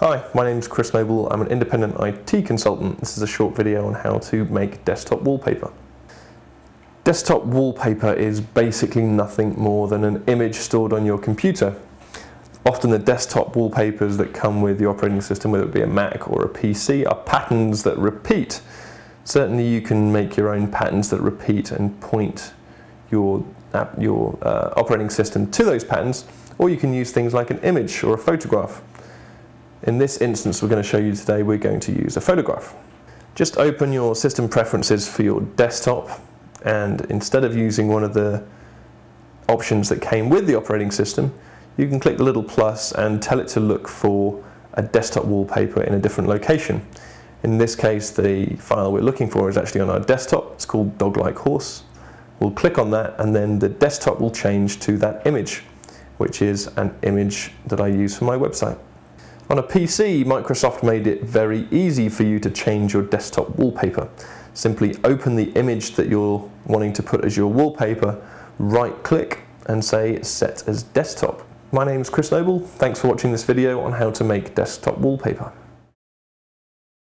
Hi, my name is Chris Noble. I'm an independent IT consultant. This is a short video on how to make desktop wallpaper. Desktop wallpaper is basically nothing more than an image stored on your computer. Often the desktop wallpapers that come with the operating system, whether it be a Mac or a PC, are patterns that repeat. Certainly you can make your own patterns that repeat and point your, your uh, operating system to those patterns, or you can use things like an image or a photograph. In this instance we're going to show you today, we're going to use a photograph. Just open your system preferences for your desktop and instead of using one of the options that came with the operating system, you can click the little plus and tell it to look for a desktop wallpaper in a different location. In this case, the file we're looking for is actually on our desktop. It's called Dog Like Horse. We'll click on that and then the desktop will change to that image, which is an image that I use for my website. On a PC, Microsoft made it very easy for you to change your desktop wallpaper. Simply open the image that you're wanting to put as your wallpaper, right click and say set as desktop. My name is Chris Noble, thanks for watching this video on how to make desktop wallpaper.